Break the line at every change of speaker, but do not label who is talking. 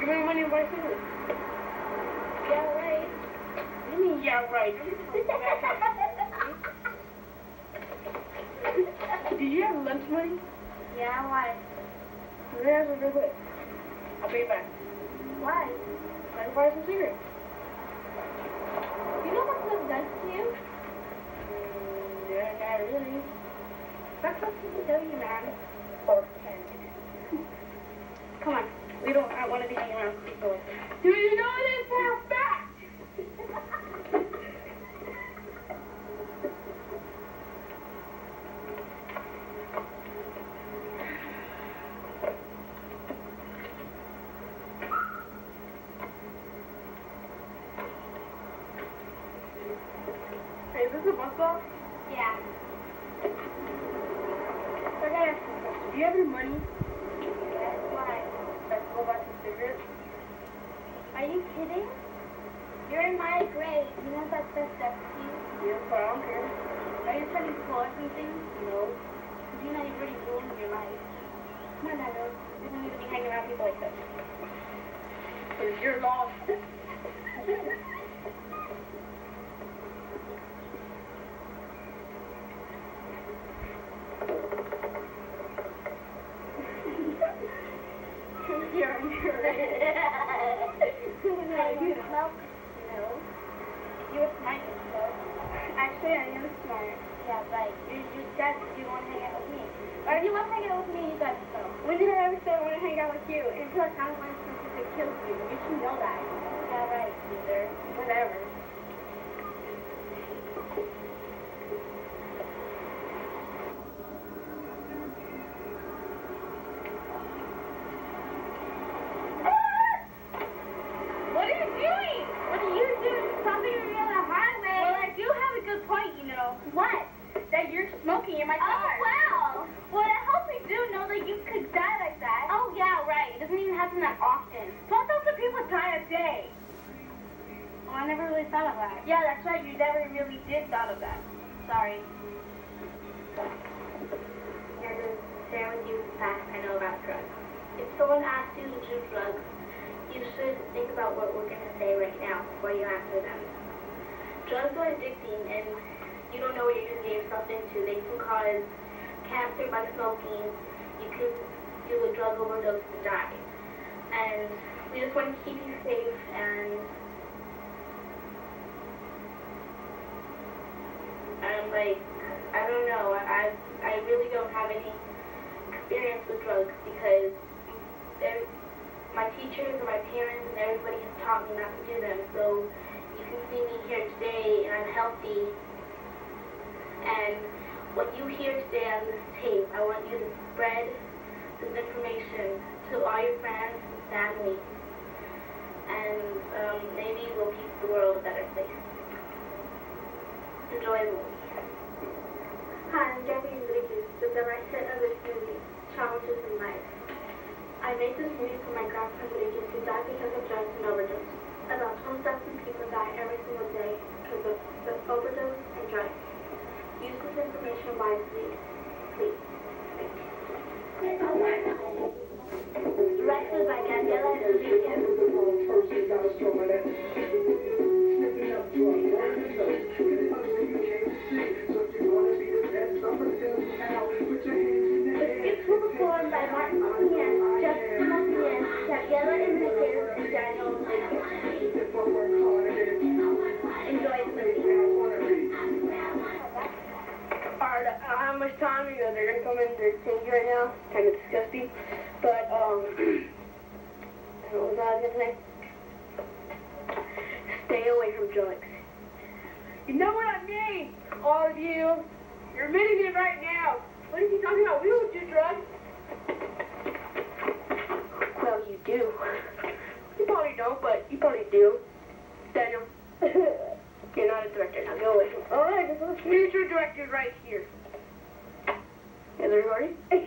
Give me money and buy cigarettes.
Yeah, right.
You mean, yeah, right? Do you have lunch money?
yeah, why?
Where's it real quick? I'll pay you back.
Why?
I can buy some cigarettes.
You know what love does to you?
Mm, yeah, not really.
That's what people tell you, man.
Or can. We don't I want to be hanging around people like that.
Do you know this for a fact?
Hey, is this a bus stop?
Yeah. Gonna
Do you have any money?
Yes, why?
Let's go buy some cigarettes.
Are you kidding? You're in my grade. You know that's that that's that's you.
Yes, but I don't care.
Are you studying school or something?
No.
Do you know you've already ruined your life? No, no, no.
You don't need to be hanging around people like that. Because you're lost. you're, you're
no, you well, no. You're smart, though.
Actually, I am smart.
Yeah, right. You you said you want to hang out with me. Or if you want to hang out with me, you got to go.
When did I ever say I want to hang out with you?
Until a time when specific kills you. You should know that. Yeah, right, loser.
Whatever.
What are you doing? What are you doing? Stopping me on the highway.
Well, I do have a good point, you know.
What?
That you're smoking in my
Oh,
car.
wow. Well, I hope you do know that you could die like that.
Oh, yeah, right. It doesn't even happen that often.
12,000 people die a day.
Oh, I never really thought of that.
Yeah, that's right. You never really did thought of that. Sorry.
Yeah, to share with you the facts I know about drugs. If someone asks you to do drugs, you should think about what we're going to say right now before you answer them. Drugs are addicting and you don't know what you're going to get yourself into. They can cause cancer by smoking. You could do a drug overdose and die. And we just want to keep you safe and like, I don't know. I I really don't have any experience with drugs because they're, my teachers and my parents and everybody has taught me not to do them. So you can see me here today and I'm healthy. And what you hear today on this tape, I want you to spread this information to all your friends and family. And um, maybe we'll keep the world a better place. Enjoy the movie. Hi, I'm Gabi Rodriguez, the director of this movie, Challenges in Life. I made this movie for my grandpa Rodriguez who died because of drugs and overdose. About 12,000 people die every single day because of the overdose and drugs. Use this information wisely, please. Thank. Directed by Gabriela Rodriguez.
In, right now. Kind of disgusting. But, um, what was I gonna say? You know what I mean, all of you. You're admitting it right now. What are you talking about? We don't do drugs. Well, you do. You probably don't, but you probably do. Daniel, you're not a director now. Go away.
All right,
Future director right here. Is